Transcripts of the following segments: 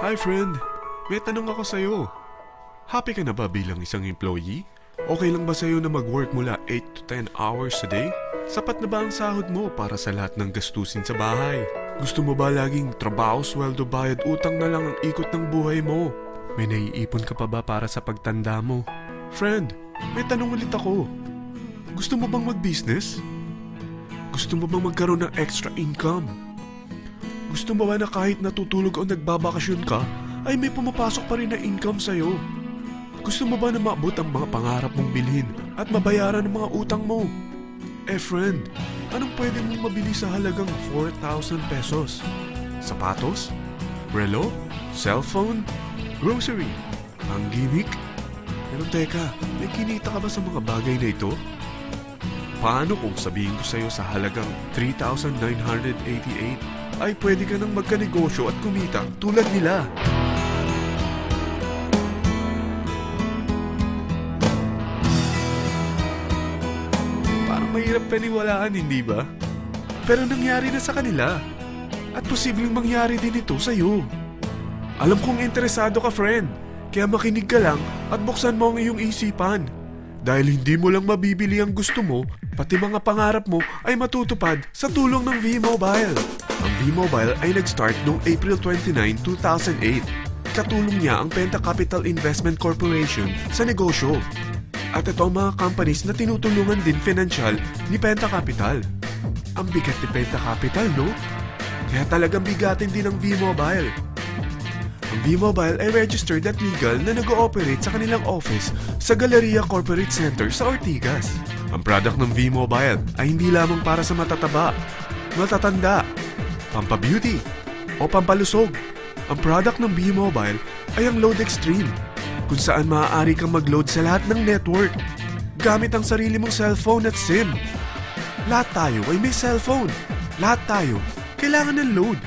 Hi friend, may tanong ako sa'yo. Happy ka na ba bilang isang employee? Okay lang ba sa'yo na mag-work mula 8 to 10 hours a day? Sapat na ba ang sahod mo para sa lahat ng gastusin sa bahay? Gusto mo ba laging trabaho, sweldo, bayad, utang na lang ang ikot ng buhay mo? May naiipon ka pa ba para sa pagtanda mo? Friend, may tanong ulit ako. Gusto mo bang mag-business? Gusto mo bang magkaroon ng extra income? Gusto mo ba na kahit natutulog o nagbabakasyon ka, ay may pumapasok pa rin na income sa'yo? Gusto mo ba na maabot ang mga pangarap mong bilhin at mabayaran ang mga utang mo? Eh friend, anong pwede mong mabili sa halagang 4,000 pesos? Sapatos? Relo? Cellphone? Grocery? Ang gimmick? Pero teka, may kinita ka ba sa mga bagay na ito? Paano kung sabihin ko sa'yo sa halagang 3,988 ay pwede ka nang magkanegosyo at kumita tulad nila? Parang mahirap paniwalaan, hindi ba? Pero nangyari na sa kanila. At posibleng mangyari din ito sa'yo. Alam kong interesado ka, friend. Kaya makinig ka lang at buksan mo ang iyong isipan. Dahil hindi mo lang mabibili ang gusto mo, pati mga pangarap mo ay matutupad sa tulong ng V-Mobile. Ang V-Mobile ay nag-start noong April 29, 2008. Katulong niya ang Penta Capital Investment Corporation sa negosyo. At ito ang mga companies na tinutulungan din financial ni Penta Capital. Ang bigat ni Penta Capital, no? Kaya talagang bigatin din ang V-Mobile. Ang V-Mobile ay registered at legal na nag-ooperate sa kanilang office sa Galleria Corporate Center sa Ortigas. Ang product ng V-Mobile ay hindi lamang para sa matataba, matatanda, pampabeauty, o pampalusog. Ang product ng V-Mobile ay ang Load Extreme, kung saan maaari kang mag-load sa lahat ng network gamit ang sarili mong cellphone at SIM. Lahat tayo ay may cellphone. Lahat tayo kailangan ng load.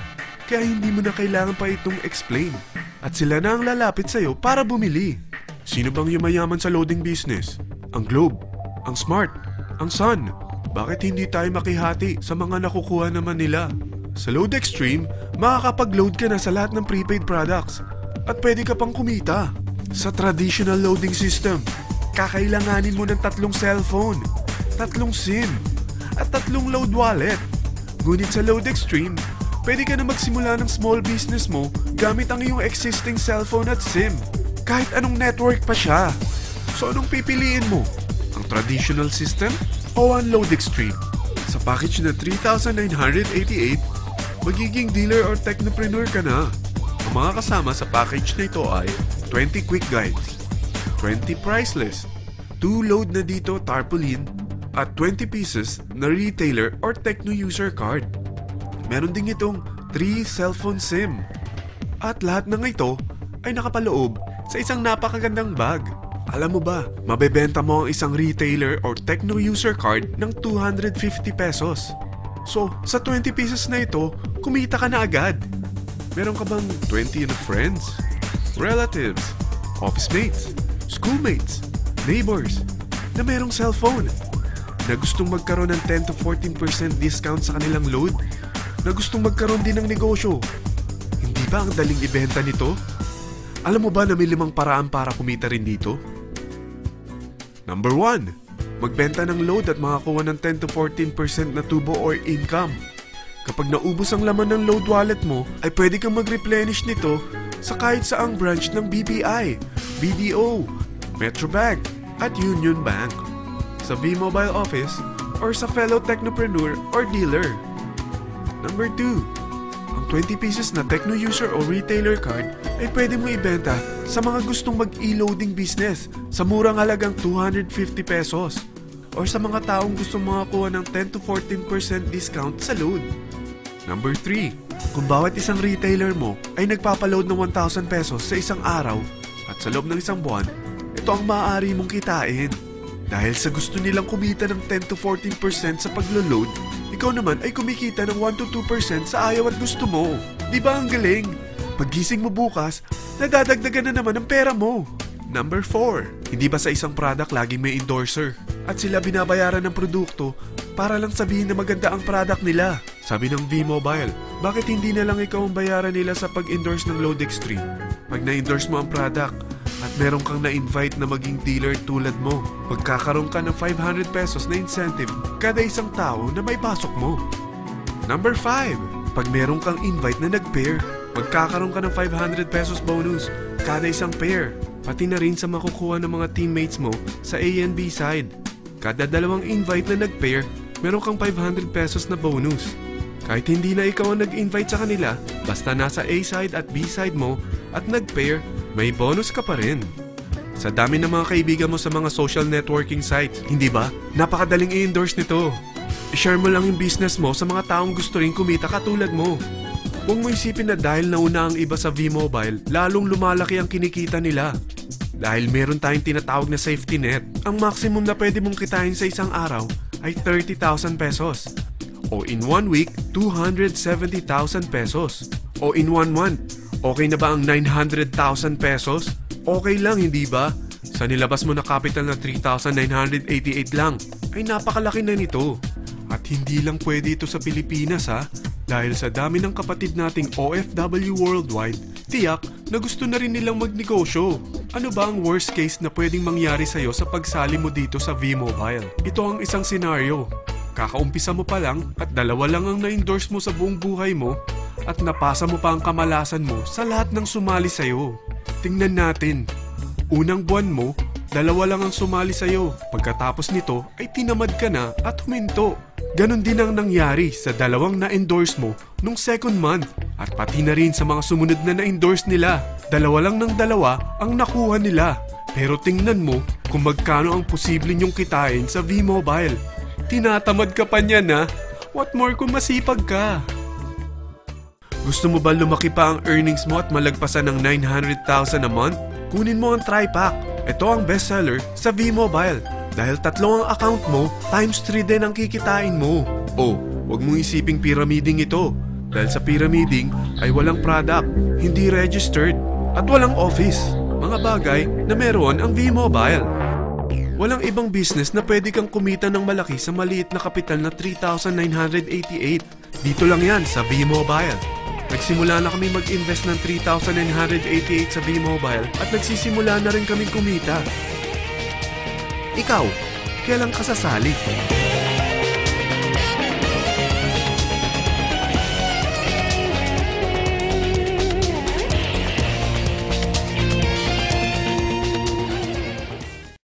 Kaya hindi mo na kailangan pa itong explain. At sila na ang lalapit sa'yo para bumili. Sino bang yumayaman sa loading business? Ang Globe, ang Smart, ang Sun. Bakit hindi tayo makihati sa mga nakukuha naman nila? Sa Load Extreme, makakapag-load ka na sa lahat ng prepaid products. At pwede ka pang kumita. Sa traditional loading system, kakailanganin mo ng tatlong cellphone, tatlong SIM, at tatlong load wallet. Ngunit sa Load Extreme, pwede ka na magsimula ng small business mo gamit ang iyong existing cellphone at SIM. Kahit anong network pa siya. So anong pipiliin mo? Ang traditional system o ang Load Extreme? Sa package na 3,988, magiging dealer or technopreneur ka na. Ang mga kasama sa package na ito ay 20 quick guides, 20 price list, 2 load na dito tarpaulin, at 20 pieces na retailer or techno user card. Meron din itong 3 cellphone SIM. At lahat ng ito ay nakapaloob sa isang napakagandang bag. Alam mo ba, mabebenta mo ang isang retailer or techno user card ng 250 pesos. So, sa 20 pieces na ito, kumita ka na agad. Meron ka bang 20 na friends, relatives, office mates, schoolmates, neighbors, na merong cellphone? na gustong magkaroon ng 10 to 14% discount sa kanilang load, na gustong magkaroon din ng negosyo. Hindi ba ang daling ibenta nito? Alam mo ba na may limang paraan para kumita rin dito? Number 1. Magbenta ng load at makakuha ng 10 to 14% na tubo or income. Kapag naubos ang laman ng load wallet mo, ay pwede kang mag-replenish nito sa kahit saang branch ng BPI, BDO, Metrobank, at Union Bank sa V-Mobile office or sa fellow technopreneur or dealer. Number 2. Ang 20 pieces na techno user o retailer card ay pwede mo ibenta sa mga gustong mag-e-loading business sa murang halagang 250 pesos or sa mga taong gustong makakuha ng 10 to 14% discount sa load. Number 3. Kung bawat isang retailer mo ay nagpapaload ng 1,000 pesos sa isang araw at sa loob ng isang buwan, ito ang maaari mong kitain. Dahil sa gusto nilang kumita ng 10 to 14% sa paglo-load, ikaw naman ay kumikita ng 1 to 2% sa ayaw at gusto mo. Di ba ang galing? Paggising mo bukas, nadadagdagan na naman ang pera mo. Number 4. Hindi ba sa isang product laging may endorser? At sila binabayaran ng produkto para lang sabihin na maganda ang product nila. Sabi ng V-Mobile, bakit hindi na lang ikaw ang bayaran nila sa pag-endorse ng Load Extreme? Pag na-endorse mo ang product at meron kang na-invite na maging dealer tulad mo, magkakaroon ka ng 500 pesos na incentive kada isang tao na may pasok mo. Number 5. Pag meron kang invite na nag-pair, magkakaroon ka ng 500 pesos bonus kada isang pair. Pati na rin sa makukuha ng mga teammates mo sa A and B side. Kada dalawang invite na nag-pair, meron kang 500 pesos na bonus. Kahit hindi na ikaw ang nag-invite sa kanila, basta nasa A side at B side mo at nag-pair, may bonus ka pa rin. Sa dami ng mga kaibigan mo sa mga social networking sites, hindi ba? Napakadaling i-endorse nito. I-share mo lang yung business mo sa mga taong gusto rin kumita katulad mo. Huwag mo isipin na dahil nauna ang iba sa V-Mobile, lalong lumalaki ang kinikita nila. Dahil meron tayong tinatawag na safety net, ang maximum na pwede mong kitain sa isang araw ay 30,000 pesos. O in one week, 270,000 pesos. O in one month, okay na ba ang 900,000 pesos? Okay lang, hindi ba? Sa nilabas mo na capital na 3,988 lang, ay napakalaki na nito. At hindi lang pwede ito sa Pilipinas ha, dahil sa dami ng kapatid nating OFW worldwide, tiyak na gusto na rin nilang magnegosyo. Ano ba ang worst case na pwedeng mangyari sa'yo sa pagsali mo dito sa V-Mobile? Ito ang isang senaryo. Kakaumpisa mo pa lang at dalawa lang ang na-endorse mo sa buong buhay mo at napasa mo pa ang kamalasan mo sa lahat ng sumali sa'yo. Tingnan natin. Unang buwan mo, dalawa lang ang sumali sa'yo. Pagkatapos nito ay tinamad ka na at huminto. Ganon din ang nangyari sa dalawang na-endorse mo nung second month at pati na rin sa mga sumunod na na-endorse nila. Dalawa lang ng dalawa ang nakuha nila. Pero tingnan mo kung magkano ang posible niyong kitain sa V-Mobile. Tinatamad ka pa niya na. What more kung masipag ka? Gusto mo ba lumaki pa ang earnings mo at malagpasan ng 900,000 a month? Kunin mo ang TriPack. Ito ang bestseller sa V-Mobile. Dahil tatlo ang account mo, times 3 din ang kikitain mo. Oh, huwag mong isiping pyramiding ito. Dahil sa pyramiding ay walang product, hindi registered, at walang office. Mga bagay na meron ang V-Mobile. Walang ibang business na pwede kang kumita ng malaki sa maliit na kapital na 3,988. Dito lang yan sa V-Mobile. Nagsimula na kami mag-invest ng 3,988 sa V-Mobile at nagsisimula na rin kami kumita. Ikaw, kailan ka sasali?